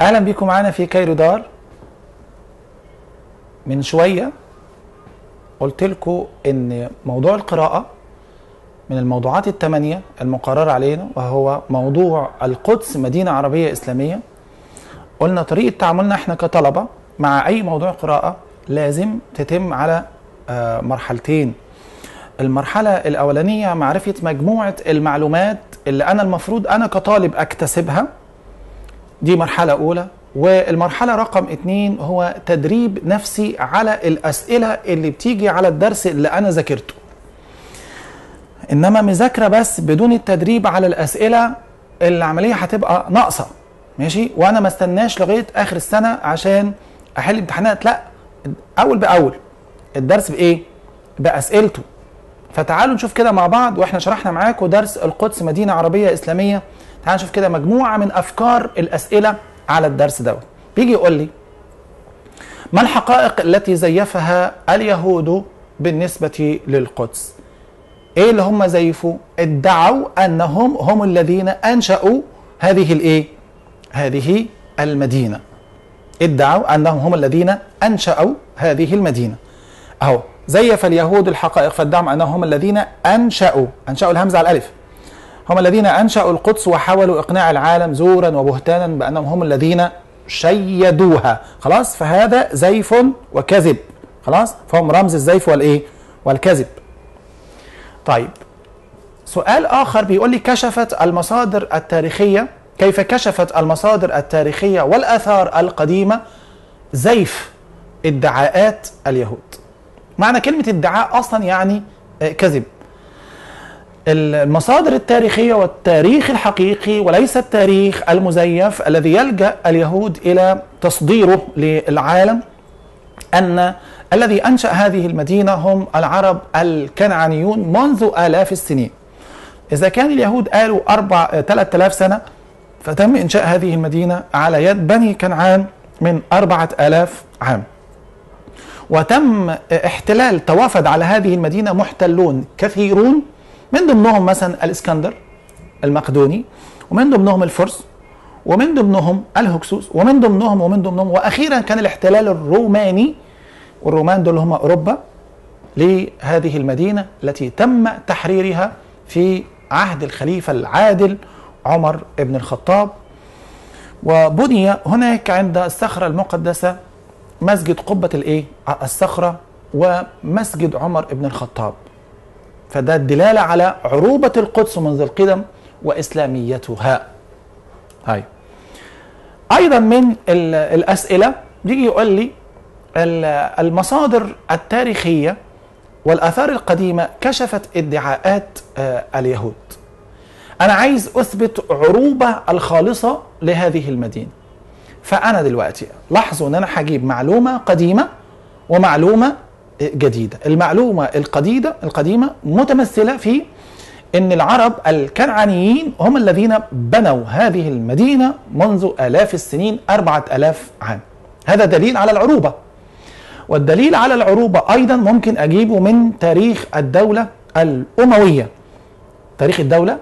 أهلا بيكم معانا في كايرو دار. من شوية قلت لكم إن موضوع القراءة من الموضوعات الثمانيه المقررة علينا وهو موضوع القدس مدينة عربية إسلامية. قلنا طريقة تعاملنا إحنا كطلبة مع أي موضوع قراءة لازم تتم على آه، مرحلتين. المرحلة الأولانية معرفة مجموعة المعلومات اللي أنا المفروض أنا كطالب أكتسبها. دي مرحلة أولى والمرحلة رقم اتنين هو تدريب نفسي على الأسئلة اللي بتيجي على الدرس اللي أنا ذاكرته. إنما مذاكرة بس بدون التدريب على الأسئلة العملية هتبقى ناقصة. ماشي؟ وأنا ما استناش لغاية آخر السنة عشان أحل امتحانات لأ أول بأول. الدرس بإيه؟ بأسئلته. فتعالوا نشوف كده مع بعض وإحنا شرحنا معاكم درس القدس مدينة عربية إسلامية. تعالوا نشوف كده مجموعة من أفكار الأسئلة على الدرس دوت. بيجي يقول لي ما الحقائق التي زيفها اليهود بالنسبة للقدس؟ إيه اللي هم زيفوا؟ ادعوا أنهم هم الذين أنشأوا هذه الايه هذه المدينة. ادعوا أنهم هم الذين أنشأوا هذه المدينة. أهو. زيف اليهود الحقائق فادعوا أنهم هم الذين أنشأوا أنشأوا الهمزة على الألف. هم الذين أنشأوا القدس وحاولوا إقناع العالم زورا وبهتانا بأنهم هم الذين شيدوها. خلاص؟ فهذا زيف وكذب. خلاص؟ فهم رمز الزيف والإيه؟ والكذب. طيب. سؤال آخر بيقول لي كشفت المصادر التاريخية؟ كيف كشفت المصادر التاريخية والآثار القديمة زيف ادعاءات اليهود؟ معنى كلمة ادعاء أصلا يعني آه، كذب. المصادر التاريخية والتاريخ الحقيقي وليس التاريخ المزيف الذي يلجأ اليهود إلى تصديره للعالم أن الذي أنشأ هذه المدينة هم العرب الكنعانيون منذ آلاف السنين. إذا كان اليهود قالوا أربع 3000 سنة فتم إنشاء هذه المدينة على يد بني كنعان من أربعة آلاف عام. وتم احتلال توافد على هذه المدينة محتلون كثيرون من ضمنهم مثلا الإسكندر المقدوني ومن ضمنهم الفرس ومن ضمنهم الهكسوس ومن ضمنهم ومن ضمنهم وأخيرا كان الاحتلال الروماني والرومان دول هم أوروبا لهذه المدينة التي تم تحريرها في عهد الخليفة العادل عمر بن الخطاب. وبني هناك عند الصخرة المقدسة مسجد قبة الإيه؟ الصخرة ومسجد عمر بن الخطاب. فده الدلالة على عروبة القدس منذ القدم وإسلاميتها. هاي. أيضا من الأسئلة يجي يقول لي المصادر التاريخية والآثار القديمة كشفت ادعاءات آه، اليهود. أنا عايز أثبت عروبة الخالصة لهذه المدينة. فأنا دلوقتي لاحظوا أن أنا هجيب معلومة قديمة ومعلومة جديدة. المعلومة القديدة القديمة متمثلة في أن العرب الكنعانيين هم الذين بنوا هذه المدينة منذ آلاف السنين أربعة آلاف عام. هذا دليل على العروبة. والدليل على العروبة أيضا ممكن أجيبه من تاريخ الدولة الأموية. تاريخ الدولة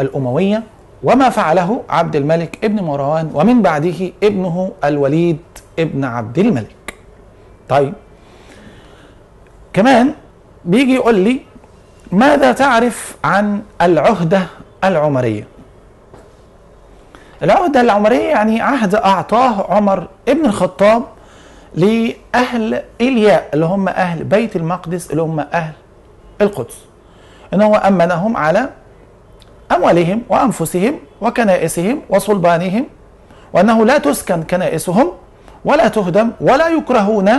الأموية وما فعله عبد الملك ابن مروان ومن بعده ابنه الوليد ابن عبد الملك. طيب. كمان بيجي يقول لي ماذا تعرف عن العهدة العمرية؟ العهدة العمرية يعني عهد أعطاه عمر ابن الخطاب لأهل إلياء اللي هم أهل بيت المقدس اللي هم أهل القدس. إن هو أمنهم على أموالهم وأنفسهم وكنائسهم وصلبانهم وأنه لا تسكن كنائسهم ولا تهدم ولا يكرهون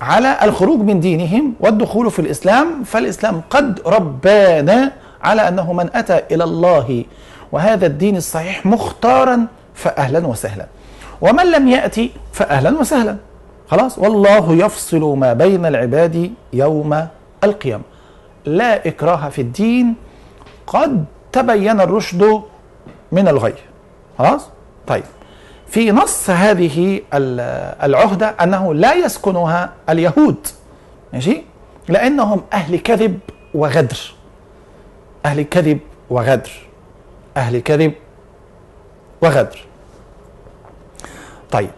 على الخروج من دينهم والدخول في الإسلام فالإسلام قد ربانا على أنه من أتى إلى الله وهذا الدين الصحيح مختارا فاهلا وسهلا. ومن لم يأتي فاهلا وسهلا. خلاص؟ والله يفصل ما بين العباد يوم القيامة. لا إكراه في الدين قد تبين الرشد من الغي. خلاص؟ طيب. في نص هذه العهدة أنه لا يسكنها اليهود. ماشي؟ لأنهم أهل كذب وغدر. أهل كذب وغدر. أهل كذب وغدر. طيب.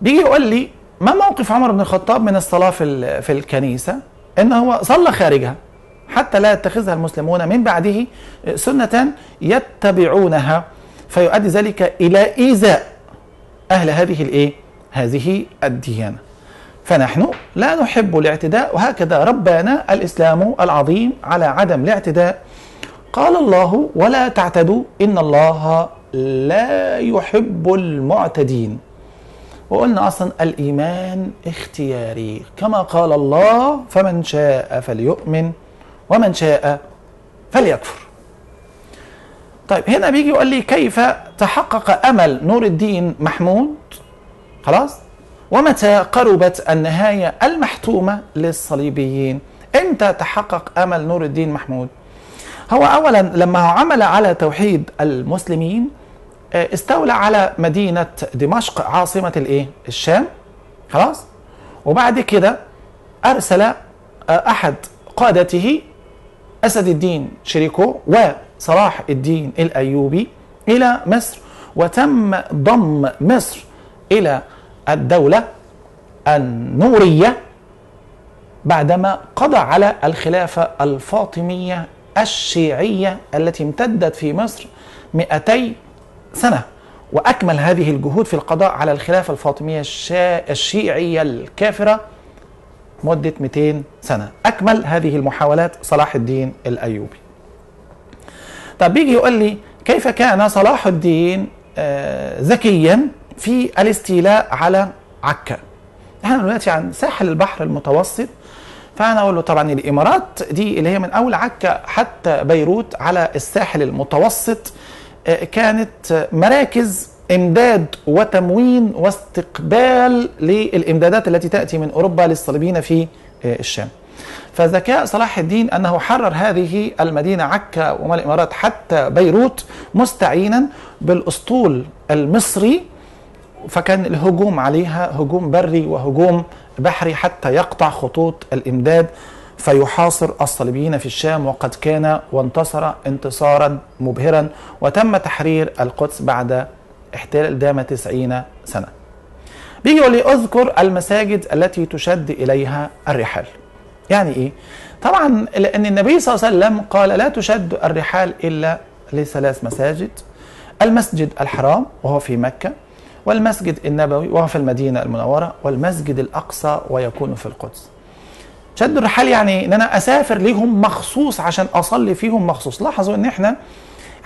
بيجي يقول لي ما موقف عمر بن الخطاب من الصلاة في في الكنيسة؟ إن هو صلى خارجها. حتى لا يتخذها المسلمون من بعده سنة يتبعونها. فيؤدي ذلك إلى إيذاء أهل هذه الإيه؟ هذه الديانة. فنحن لا نحب الاعتداء وهكذا ربانا الإسلام العظيم على عدم الاعتداء. قال الله ولا تعتدوا إن الله لا يحب المعتدين. وقلنا أصلا الإيمان اختياري. كما قال الله فمن شاء فليؤمن. ومن شاء فليكفر. طيب هنا بيجي يقول لي كيف تحقق أمل نور الدين محمود؟ خلاص؟ ومتى قربت النهاية المحتومة للصليبيين؟ إمتى تحقق أمل نور الدين محمود؟ هو اولا لما عمل على توحيد المسلمين آه، استولى على مدينة دمشق عاصمة الإيه؟ الشام. خلاص؟ وبعد كده أرسل آه، أحد قادته أسد الدين شريكو وصلاح الدين الأيوبي إلى مصر وتم ضم مصر إلى الدولة النورية بعدما قضى على الخلافة الفاطمية الشيعية التي امتدت في مصر 200 سنة. وأكمل هذه الجهود في القضاء على الخلافة الفاطمية الشيعية الكافرة مدة 200 سنة. أكمل هذه المحاولات صلاح الدين الأيوبي. طب بيجي يقول لي كيف كان صلاح الدين آه، ذكيا في الاستيلاء على عكا؟ إحنا دلوقتي عن ساحل البحر المتوسط فأنا أقول له طبعا الإمارات دي اللي هي من أول عكا حتى بيروت على الساحل المتوسط آه، كانت مراكز إمداد وتموين واستقبال للإمدادات التي تأتي من أوروبا للصليبيين في آه، الشام. فذكاء صلاح الدين أنه حرر هذه المدينة عكا وما الإمارات حتى بيروت مستعينا بالأسطول المصري فكان الهجوم عليها هجوم بري وهجوم بحري حتى يقطع خطوط الإمداد فيحاصر الصليبيين في الشام وقد كان وانتصر انتصارا مبهرا وتم تحرير القدس بعد احتلال دام تسعين سنة. بيجي يقول لي اذكر المساجد التي تشد إليها الرحال. يعني إيه؟ طبعا لأن النبي صلى الله عليه وسلم قال لا تشد الرحال إلا لثلاث مساجد. المسجد الحرام وهو في مكة والمسجد النبوي وهو في المدينة المنورة والمسجد الأقصى ويكون في القدس. شد الرحال يعني إن أنا أسافر ليهم مخصوص عشان أصلي فيهم مخصوص. لاحظوا إن إحنا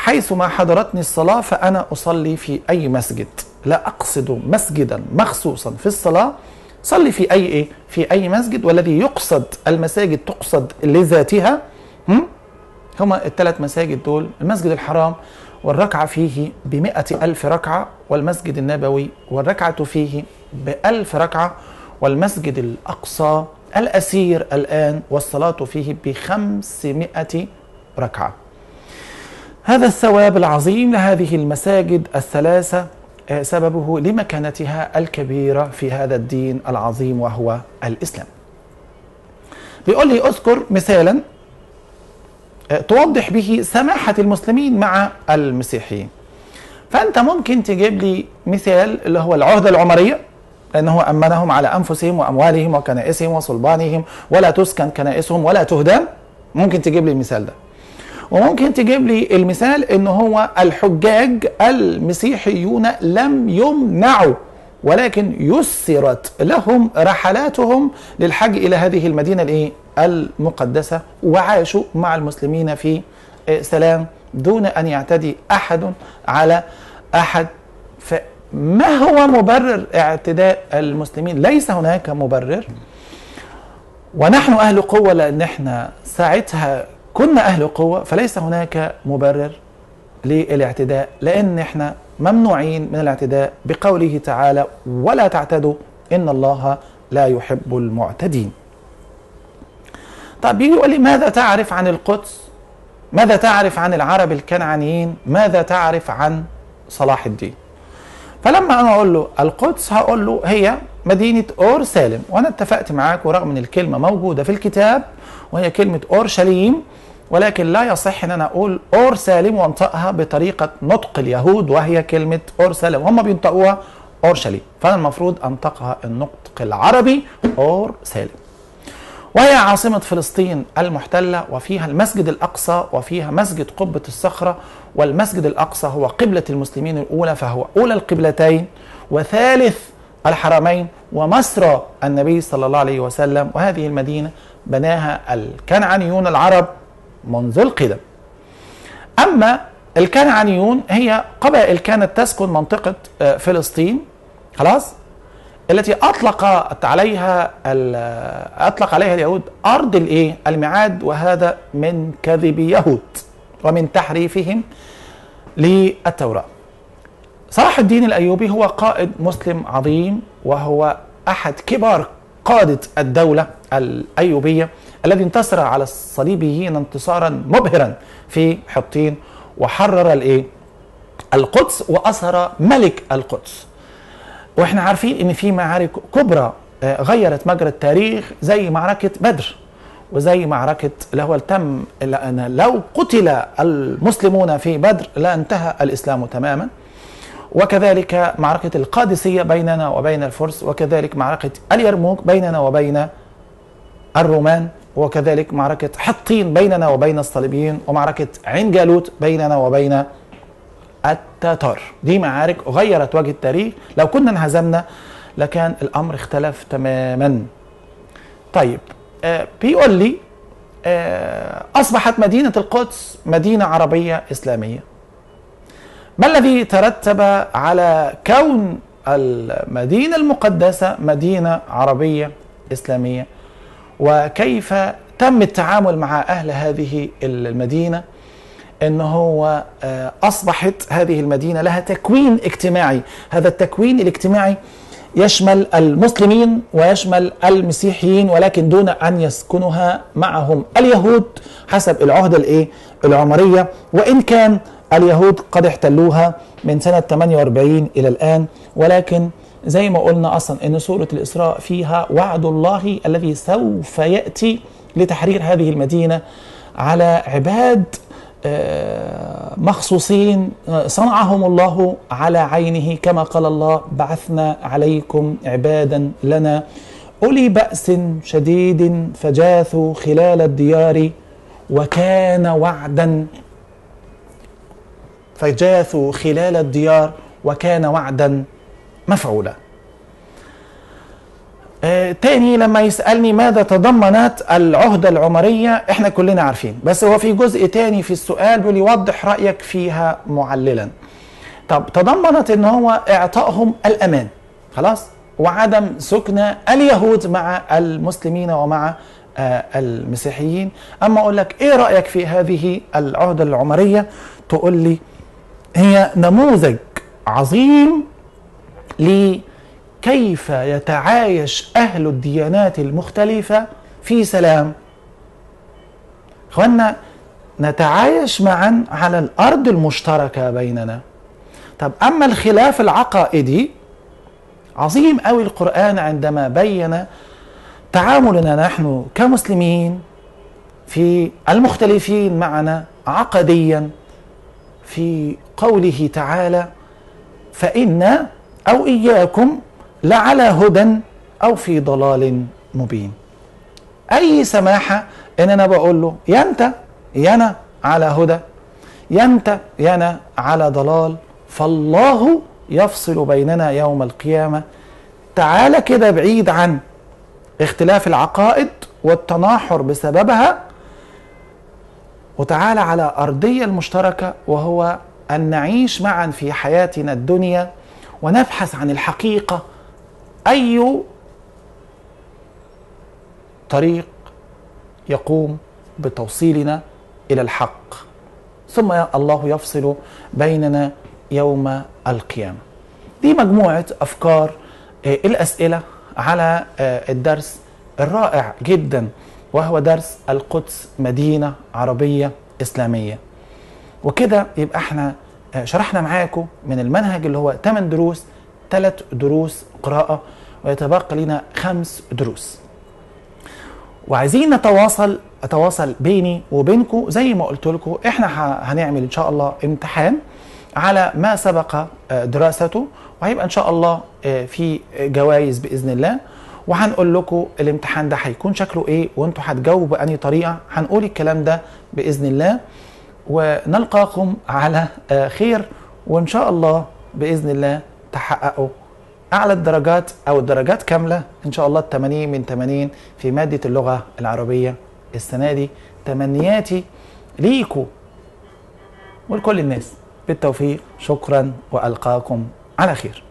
حيث ما حضرتني الصلاة فأنا أصلي في أي مسجد لا أقصد مسجدا مخصوصا في الصلاة صلي في أي إيه؟ في أي مسجد والذي يقصد المساجد تقصد لذاتها هم؟ هما الثلاث مساجد دول المسجد الحرام والركعة فيه بمئة ألف ركعة والمسجد النبوي والركعة فيه بألف ركعة والمسجد الأقصى الأسير الآن والصلاة فيه بخمسمائة ركعة هذا الثواب العظيم لهذه المساجد الثلاثة آه، سببه لمكانتها الكبيرة في هذا الدين العظيم وهو الإسلام. بيقول لي أذكر مثالا آه، توضح به سماحة المسلمين مع المسيحيين. فأنت ممكن تجيب لي مثال اللي هو العهدة العمرية لأنه أمنهم على أنفسهم وأموالهم وكنائسهم وصلبانهم ولا تسكن كنائسهم ولا تهدم ممكن تجيب لي المثال ده. وممكن تجيب لي المثال إن هو الحجاج المسيحيون لم يمنعوا ولكن يسرت لهم رحلاتهم للحج إلى هذه المدينة الإيه؟ المقدسة وعاشوا مع المسلمين في آه، سلام دون أن يعتدي أحد على أحد. فما هو مبرر اعتداء المسلمين؟ ليس هناك مبرر. ونحن أهل قوة لأن إحنا ساعتها كنا أهل قوة فليس هناك مبرر للاعتداء لأن إحنا ممنوعين من الاعتداء بقوله تعالى ولا تعتدوا إن الله لا يحب المعتدين. طب بيجي يقول لي ماذا تعرف عن القدس؟ ماذا تعرف عن العرب الكنعانيين؟ ماذا تعرف عن صلاح الدين؟ فلما أنا أقول له القدس هقول له هي مدينة أور سالم. وأنا اتفقت معاك ورغم إن الكلمة موجودة في الكتاب وهي كلمة اورشليم ولكن لا يصح إن أنا أقول أور سالم وأنطقها بطريقة نطق اليهود وهي كلمة أور سالم. هم بينطقوها اورشليم فأنا المفروض أنطقها النطق العربي أور سالم. وهي عاصمة فلسطين المحتلة وفيها المسجد الأقصى وفيها مسجد قبة الصخرة. والمسجد الأقصى هو قبلة المسلمين الأولى فهو أولى القبلتين. وثالث الحرمين ومسرى النبي صلى الله عليه وسلم وهذه المدينة بناها الكنعانيون العرب منذ القدم. أما الكنعانيون هي قبائل كانت تسكن منطقة آه، فلسطين خلاص؟ التي اطلقت عليها أطلق عليها اليهود أرض الإيه؟ الميعاد وهذا من كذب يهود ومن تحريفهم للتوراة. صلاح الدين الأيوبي هو قائد مسلم عظيم وهو أحد كبار قادة الدولة الأيوبية الذي انتصر على الصليبيين انتصارا مبهرا في حطين وحرر الإيه؟ القدس وأسر ملك القدس. وإحنا عارفين إن في معارك كبرى آه، غيرت مجرى التاريخ زي معركة بدر وزي معركة اللي هو تم لأن لو قتل المسلمون في بدر لانتهى الإسلام تماما. وكذلك معركة القادسية بيننا وبين الفرس وكذلك معركة اليرموك بيننا وبين الرومان وكذلك معركة حطين بيننا وبين الصليبيين ومعركة عين جالوت بيننا وبين التتار دي معارك غيرت وجه التاريخ. لو كنا انهزمنا لكان الأمر اختلف تماما. طيب آه بيقول لي آه أصبحت مدينة القدس مدينة عربية إسلامية. ما الذي ترتب على كون المدينة المقدسة مدينة عربية إسلامية؟ وكيف تم التعامل مع أهل هذه المدينة؟ ان هو آه، أصبحت هذه المدينة لها تكوين اجتماعي. هذا التكوين الاجتماعي يشمل المسلمين ويشمل المسيحيين ولكن دون أن يسكنها معهم اليهود حسب العهده الإيه؟ العمرية. وإن كان اليهود قد احتلوها من سنة 48 إلى الآن ولكن زي ما قلنا أصلا إن سوره الإسراء فيها وعد الله الذي سوف يأتي لتحرير هذه المدينة على عباد آه، مخصوصين آه، صنعهم الله على عينه كما قال الله بعثنا عليكم عبادا لنا أولي بأس شديد فجاثوا خلال الديار وكان وعدا فجاثوا خلال الديار وكان وعدا مفعولا. آه تاني لما يسألني ماذا تضمنت العهدة العمرية إحنا كلنا عارفين. بس هو في جزء تاني في السؤال بيقول يوضح رأيك فيها معللا. طب تضمنت إن هو إعطائهم الأمان. خلاص؟ وعدم سكن اليهود مع المسلمين ومع آه المسيحيين. أما أقول لك إيه رأيك في هذه العهدة العمرية؟ تقول لي هي نموذج عظيم كيف يتعايش أهل الديانات المختلفة في سلام. اخوانا نتعايش معا على الأرض المشتركة بيننا. طب أما الخلاف العقائدي عظيم أوي القرآن عندما بين تعاملنا نحن كمسلمين في المختلفين معنا عقديا. في قوله تعالى فإن أو إياكم لعلى هدى أو في ضلال مبين. أي سماحة إن أنا بقول له يا أنت يا أنا على هدى يا أنت يا أنا على ضلال فالله يفصل بيننا يوم القيامة. تعالى كده بعيد عن اختلاف العقائد والتناحر بسببها وتعالى على أرضية المشتركة وهو أن نعيش معا في حياتنا الدنيا ونبحث عن الحقيقة. أي طريق يقوم بتوصيلنا إلى الحق؟ ثم الله يفصل بيننا يوم القيامة. دي مجموعة أفكار آه، الأسئلة على آه، الدرس الرائع جدا. وهو درس القدس مدينة عربية إسلامية. وكده يبقى إحنا آه، شرحنا معاكم من المنهج اللي هو 8 دروس ثلاث دروس قراءة ويتبقى لنا خمس دروس. وعايزين نتواصل أتواصل بيني وبينكم. زي ما قلت لكم إحنا هنعمل إن شاء الله امتحان على ما سبق آه، دراسته. وهيبقى إن شاء الله آه، في جوائز بإذن الله. وهنقول لكم الامتحان ده هيكون شكله إيه وأنتوا هتجاوبوا بأني طريقة. هنقول الكلام ده بإذن الله ونلقاكم على آه، خير وإن شاء الله بإذن الله تحققوا أعلى الدرجات أو الدرجات كاملة إن شاء الله 80 من 80 في مادة اللغة العربية السنة دي. تمنياتي ليكوا ولكل الناس. بالتوفيق شكرا وألقاكم على خير.